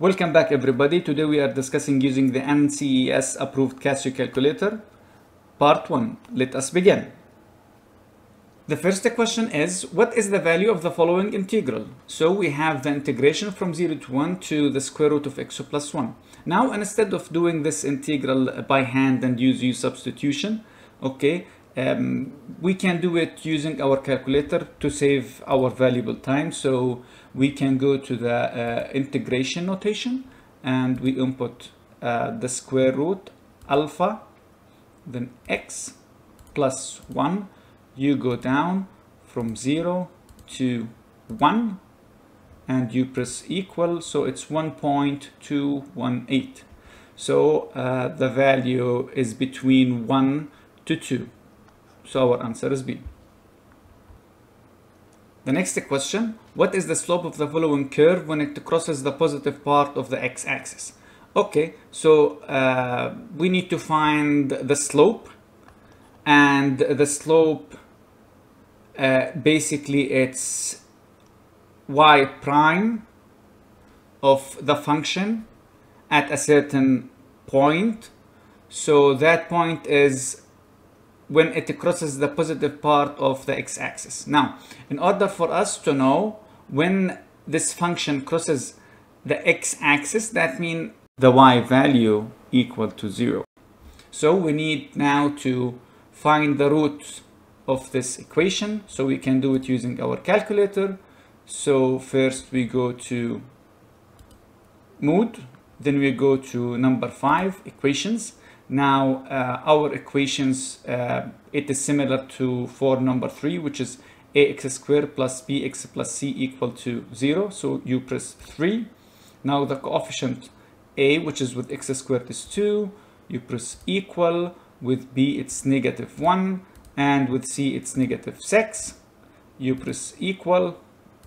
Welcome back everybody. Today we are discussing using the NCEES approved Casio calculator. Part 1. Let us begin. The first question is, what is the value of the following integral? So we have the integration from 0 to 1 to the square root of x plus 1. Now instead of doing this integral by hand and use u substitution, okay, um, we can do it using our calculator to save our valuable time. So we can go to the uh, integration notation and we input uh, the square root alpha, then x plus 1 you go down from 0 to 1 and you press equal. So it's 1.218 so uh, the value is between 1 to 2 so our answer is B the next question what is the slope of the following curve when it crosses the positive part of the x-axis? Okay so uh, we need to find the slope and the slope uh, basically it's y prime of the function at a certain point. So that point is when it crosses the positive part of the x-axis. Now in order for us to know when this function crosses the x-axis that means the y value equal to zero. So we need now to find the roots of this equation. So we can do it using our calculator. So first we go to mode, then we go to number five equations now uh, our equations uh, it is similar to for number three which is ax squared plus bx plus c equal to zero. So you press 3 now the coefficient a which is with x squared is 2 you press equal. With b it's negative 1 and with c it's negative 6 you press equal.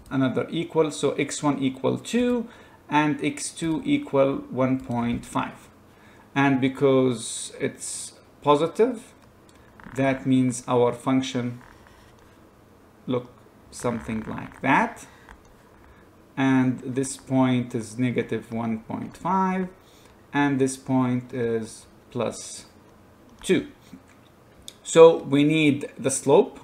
Another equal. So x1 equal 2 and x2 equal 1.5 and because it's positive that means our function look something like that. And this point is negative 1.5 and this point is plus 2 so we need the slope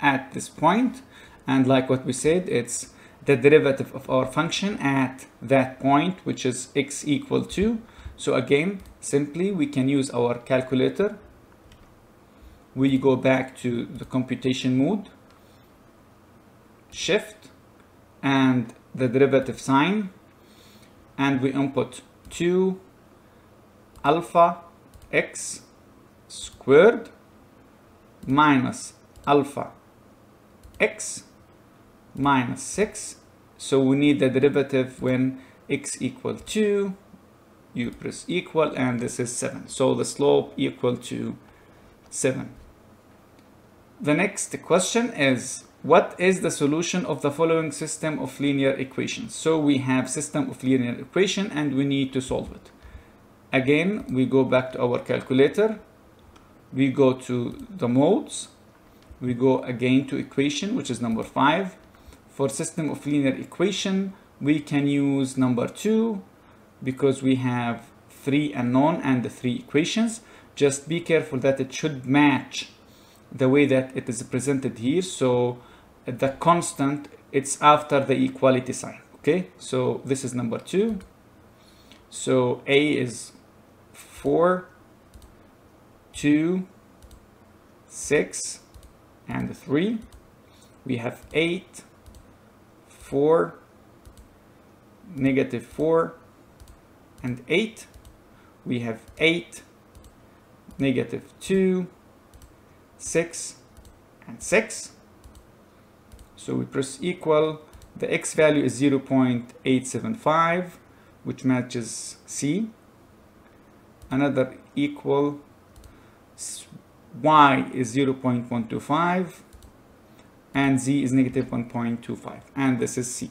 at this point and like what we said it's the derivative of our function at that point which is x equal to so again simply we can use our calculator. We go back to the computation mode shift and the derivative sign and we input 2 alpha x squared minus alpha x minus 6 so we need the derivative when x equal 2 you press equal and this is 7 so the slope equal to 7 the next question is what is the solution of the following system of linear equations? So we have system of linear equation and we need to solve it. Again we go back to our calculator. We go to the modes. We go again to equation which is number 5 for system of linear equation we can use number 2 because we have three unknown and the three equations. Just be careful that it should match the way that it is presented here. So the constant it's after the equality sign okay? So this is number 2 so a is four two six and 3 we have 8 4 negative 4 and 8 we have 8 negative 2 6 and 6 so we press equal. The x value is 0.875 which matches c. Another equal y is 0.125 and z is negative 1.25 and this is c.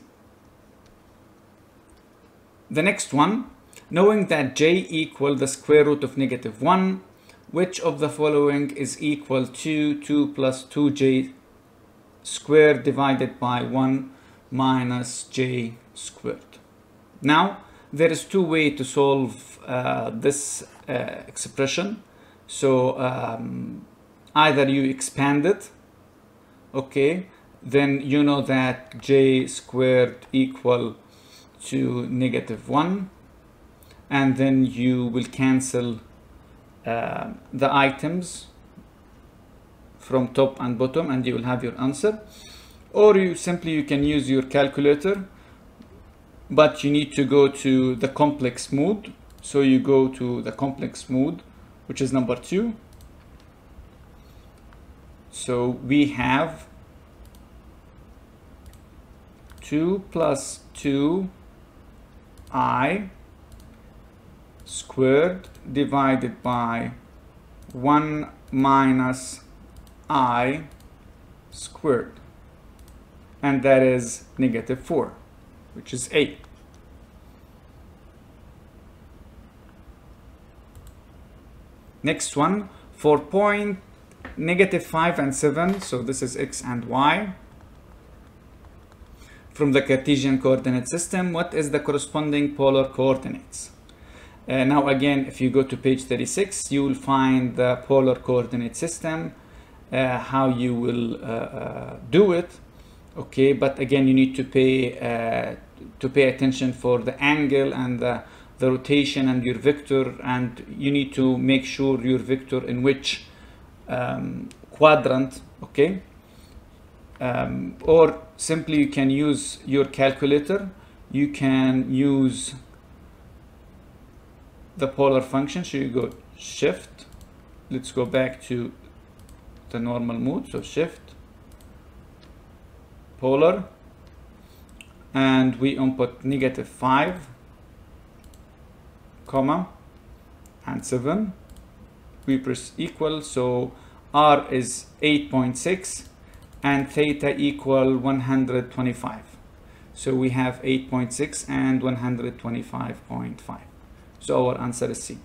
The next one knowing that j equal the square root of negative 1 which of the following is equal to 2 plus 2j squared divided by 1 minus j squared Now, there is two way to solve uh, this uh, expression. So um, either you expand it, okay, then you know that j squared equal to negative 1 and then you will cancel uh, the items from top and bottom and you will have your answer. Or you simply you can use your calculator but you need to go to the complex mode. So you go to the complex mode which is number two. So we have 2 plus 2 i squared divided by 1 minus i squared. And that is negative 4 which is 8 next one for point negative 5 and 7 so this is x and y. From the Cartesian coordinate system what is the corresponding polar coordinates uh, now again, if you go to page 36, you will find the polar coordinate system, uh, how you will uh, uh do it. Okay, but again, you need to pay uh, to pay attention for the angle and the, the rotation and your vector, and you need to make sure your vector in which um, quadrant. Okay, um, or simply you can use your calculator. You can use the polar function so you go shift let's go back to the normal mode so shift polar and we input negative 5 comma and 7 we press equal so r is 8.6 and theta equal 125 so we have 8.6 and 125.5 so our answer is C.